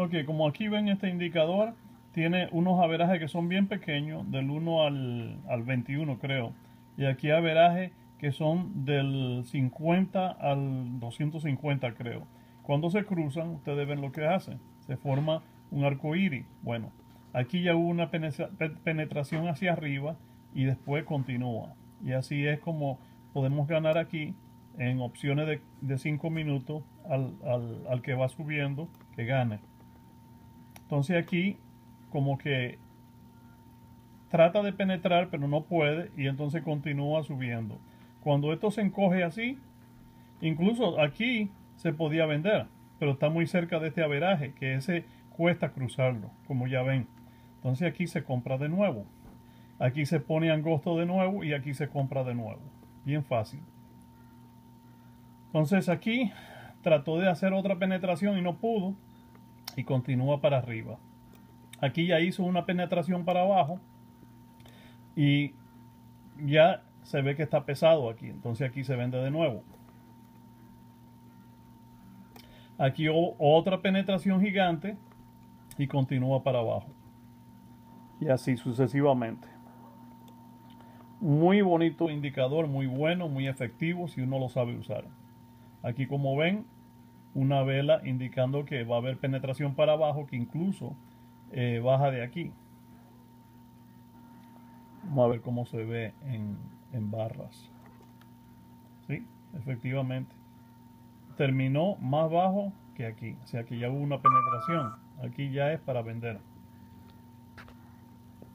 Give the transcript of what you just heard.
Ok, como aquí ven este indicador, tiene unos averajes que son bien pequeños, del 1 al, al 21 creo. Y aquí averajes que son del 50 al 250 creo. Cuando se cruzan, ustedes ven lo que hacen. Se forma un arco iris. Bueno, aquí ya hubo una penetración hacia arriba y después continúa. Y así es como podemos ganar aquí en opciones de 5 minutos al, al que va subiendo que gane. Entonces aquí como que trata de penetrar pero no puede y entonces continúa subiendo. Cuando esto se encoge así, incluso aquí se podía vender, pero está muy cerca de este averaje, que ese cuesta cruzarlo, como ya ven. Entonces aquí se compra de nuevo. Aquí se pone angosto de nuevo y aquí se compra de nuevo. Bien fácil. Entonces aquí trató de hacer otra penetración y no pudo y continúa para arriba. Aquí ya hizo una penetración para abajo y ya se ve que está pesado aquí. Entonces aquí se vende de nuevo. Aquí otra penetración gigante y continúa para abajo. Y así sucesivamente. Muy bonito indicador, muy bueno, muy efectivo si uno lo sabe usar. Aquí como ven, una vela indicando que va a haber penetración para abajo que incluso eh, baja de aquí. Vamos a ver cómo se ve en, en barras. Sí, efectivamente. Terminó más bajo que aquí. O sea que ya hubo una penetración. Aquí ya es para vender.